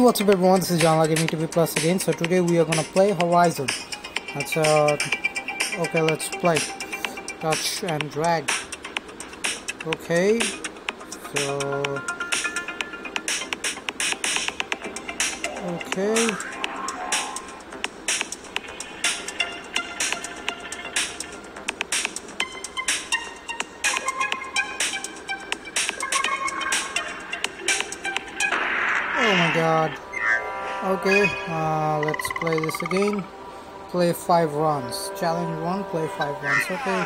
What's up everyone? This is Janala Gaming TV Plus again. So today we are gonna play Horizon. That's uh okay let's play. Touch and drag. Okay so okay god. Okay, uh, let's play this again. Play five runs. Challenge one, play five runs. Okay.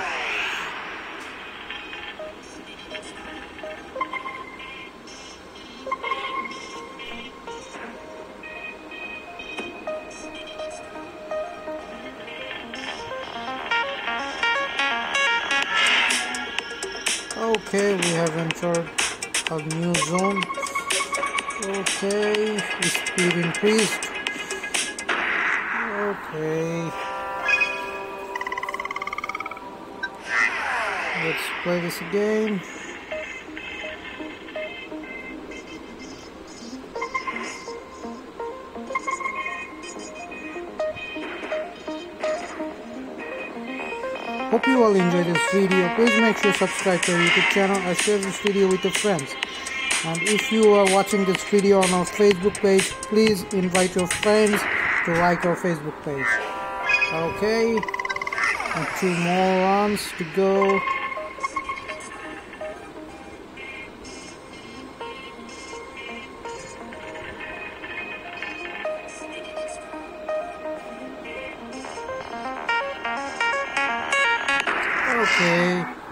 Okay, we have entered a new zone. Okay, speed increased. Okay. Let's play this again. Hope you all enjoyed this video. Please make sure to subscribe to our YouTube channel and share this video with your friends. And if you are watching this video on our Facebook page, please invite your friends to like our Facebook page. Okay, and two more runs to go. Okay.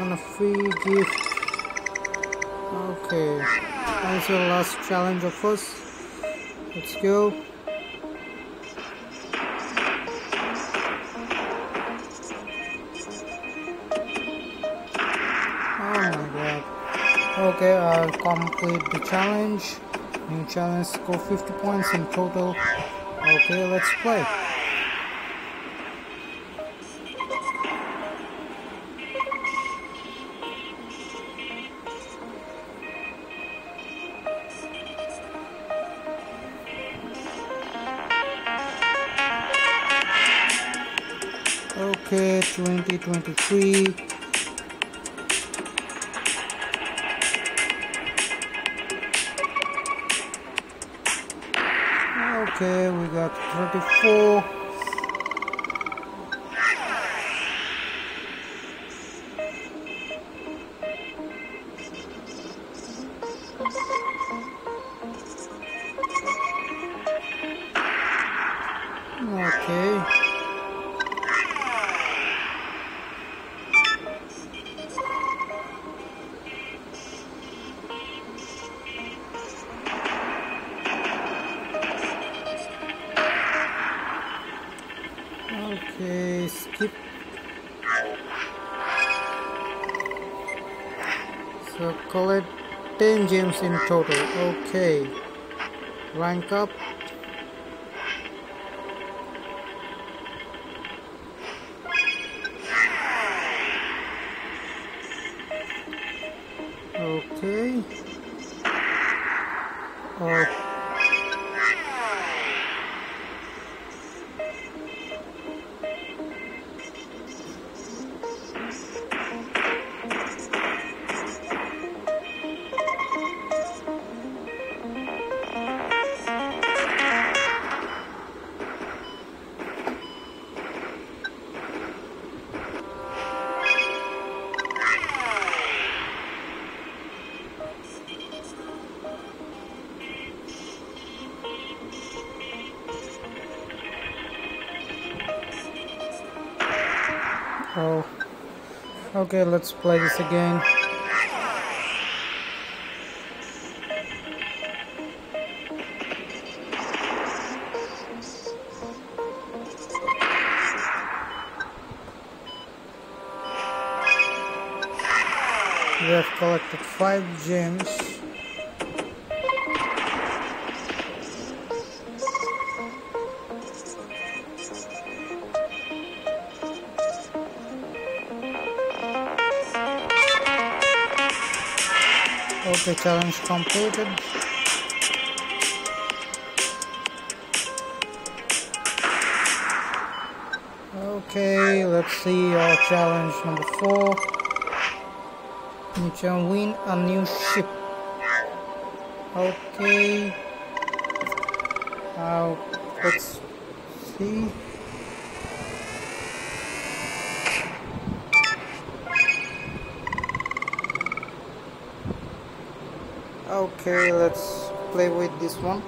Open a free gift. Okay. That's the last challenge of us. Let's go. Oh my god. Okay, I'll complete the challenge. New challenge score 50 points in total. Okay, let's play. Okay, 2023. Okay, we got 34. Skip. So collect 10 gems in total. Okay. Rank up. Oh. Okay, let's play this again. We have collected five gems. Okay, challenge completed. Okay, let's see our challenge number four. You can win a new ship. Okay. Now, let's see. Okay, let's play with this one.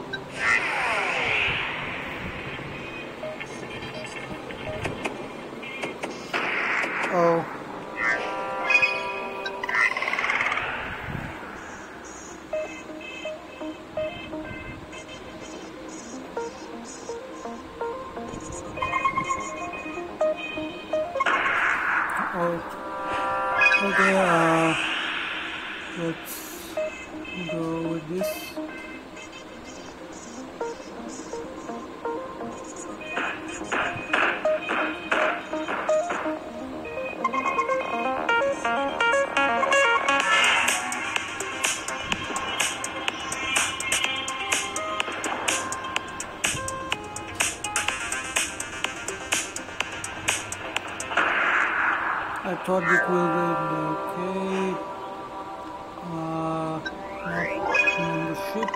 It will be okay. Uh, membership.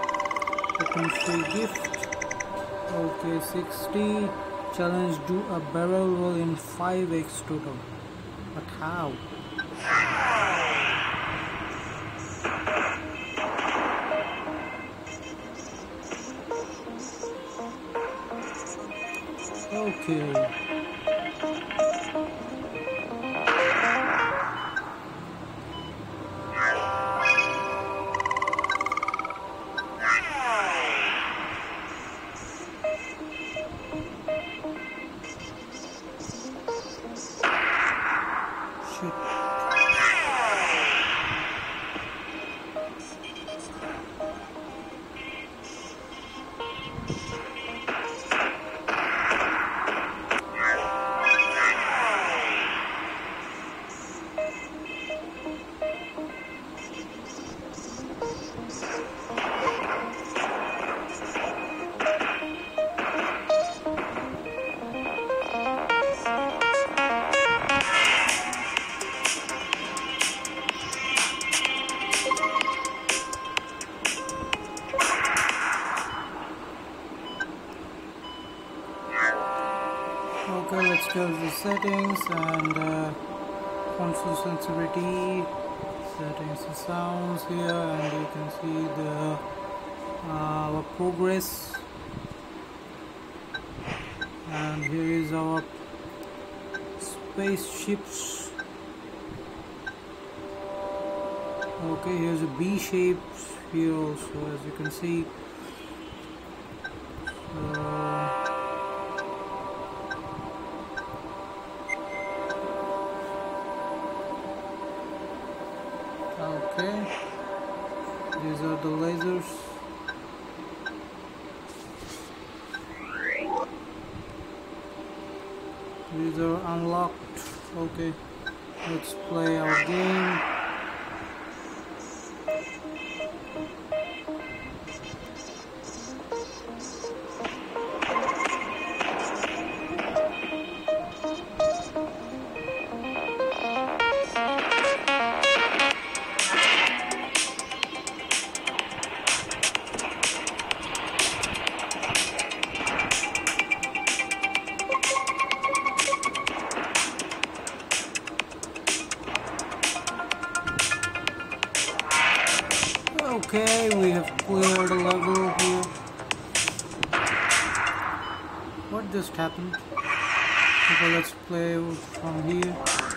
Open free gift. Okay, 60. Challenge do a barrel roll in 5x total. But how? Okay. 去。Okay, let's go to the settings and uh, console sensitivity, settings and sounds here, and you can see the uh, our progress. And here is our spaceships. Okay, here's a B shape here also, as you can see. So, Are unlocked. Okay, let's play our game. Just happened? Okay, let's play from here.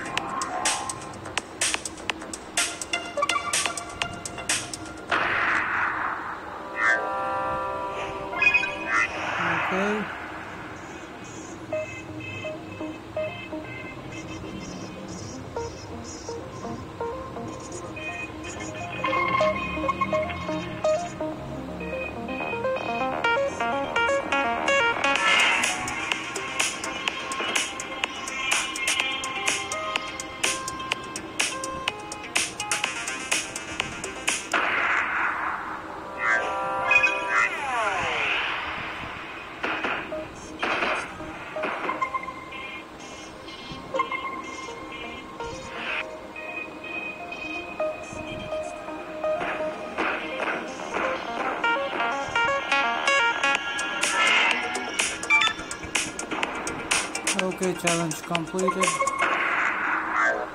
Okay challenge completed.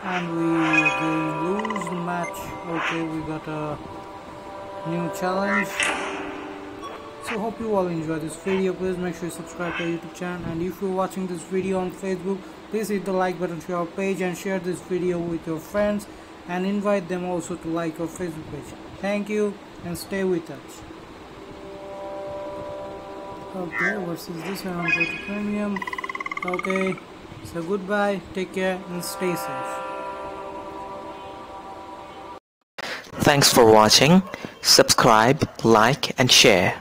And we lose the match. Okay we got a new challenge. So hope you all enjoy this video. Please make sure you subscribe to our youtube channel. And if you're watching this video on facebook please hit the like button to our page and share this video with your friends. And invite them also to like our facebook page. Thank you and stay with us. Okay versus this one go to premium okay so goodbye take care and stay safe Thanks for watching. Subscribe, like and share.